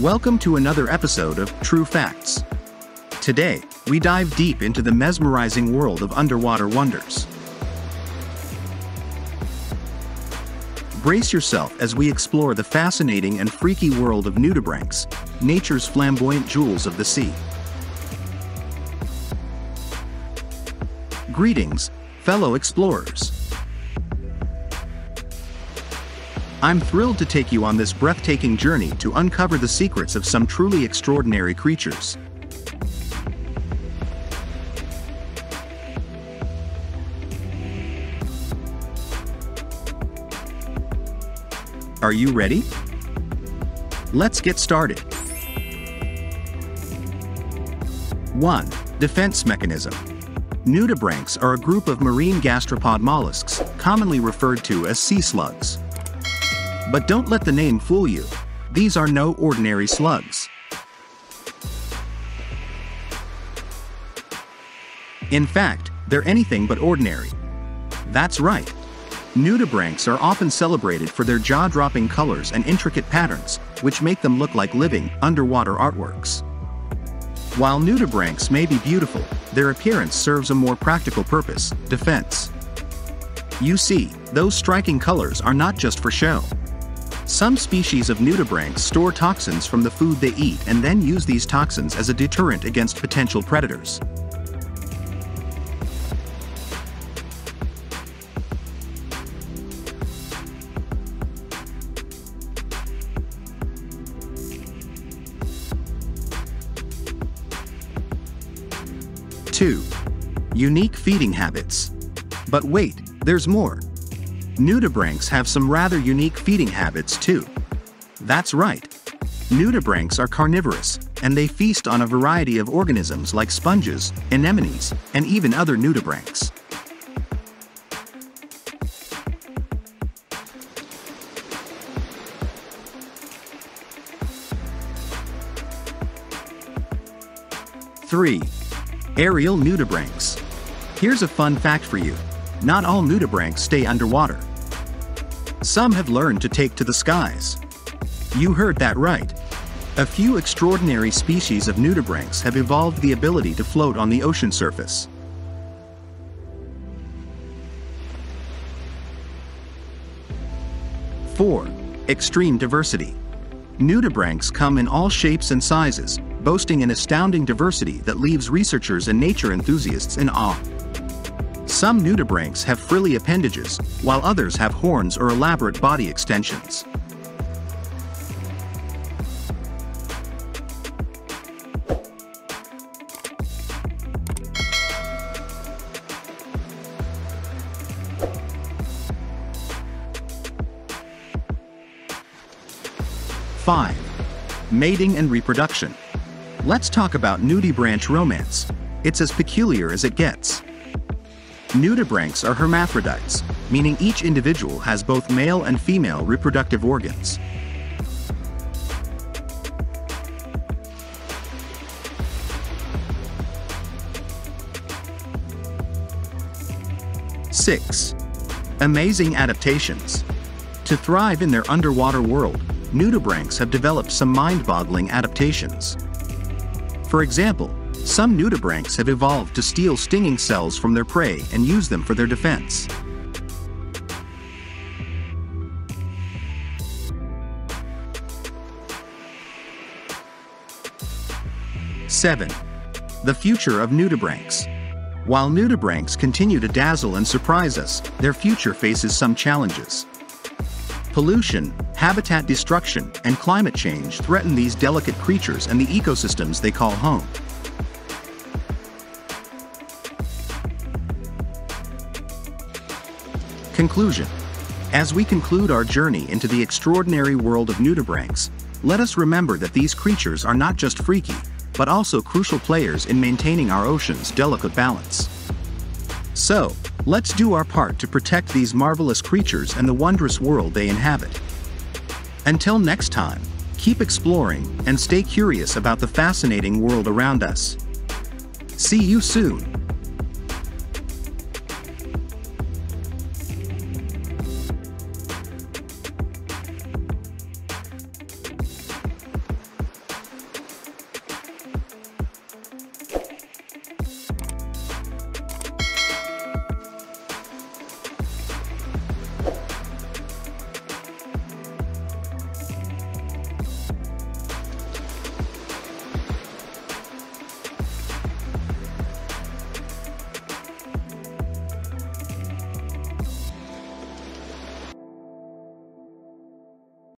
Welcome to another episode of True Facts. Today, we dive deep into the mesmerizing world of underwater wonders. Brace yourself as we explore the fascinating and freaky world of nudibranchs, nature's flamboyant jewels of the sea. Greetings, fellow explorers. I'm thrilled to take you on this breathtaking journey to uncover the secrets of some truly extraordinary creatures. Are you ready? Let's get started. 1. Defense Mechanism Nudibranchs are a group of marine gastropod mollusks, commonly referred to as sea slugs. But don't let the name fool you. These are no ordinary slugs. In fact, they're anything but ordinary. That's right. Nudibranchs are often celebrated for their jaw-dropping colors and intricate patterns, which make them look like living, underwater artworks. While nudibranchs may be beautiful, their appearance serves a more practical purpose, defense. You see, those striking colors are not just for show. Some species of nudibranchs store toxins from the food they eat and then use these toxins as a deterrent against potential predators. Two, unique feeding habits. But wait, there's more. Nudibranchs have some rather unique feeding habits too. That's right. Nudibranchs are carnivorous, and they feast on a variety of organisms like sponges, anemones, and even other nudibranchs. Three, aerial nudibranchs. Here's a fun fact for you. Not all nudibranchs stay underwater. Some have learned to take to the skies. You heard that right. A few extraordinary species of nudibranchs have evolved the ability to float on the ocean surface. Four, extreme diversity. Nudibranchs come in all shapes and sizes, boasting an astounding diversity that leaves researchers and nature enthusiasts in awe. Some nudibranchs have frilly appendages, while others have horns or elaborate body extensions. Five, mating and reproduction. Let's talk about nudibranch romance. It's as peculiar as it gets. Nudibranchs are hermaphrodites, meaning each individual has both male and female reproductive organs. Six, amazing adaptations. To thrive in their underwater world, nudibranchs have developed some mind-boggling adaptations. For example, some nudibranchs have evolved to steal stinging cells from their prey and use them for their defense. Seven, the future of nudibranchs. While nudibranchs continue to dazzle and surprise us, their future faces some challenges. Pollution, habitat destruction, and climate change threaten these delicate creatures and the ecosystems they call home. Conclusion As we conclude our journey into the extraordinary world of nudibranchs, let us remember that these creatures are not just freaky, but also crucial players in maintaining our ocean's delicate balance. So, let's do our part to protect these marvelous creatures and the wondrous world they inhabit. Until next time, keep exploring and stay curious about the fascinating world around us. See you soon!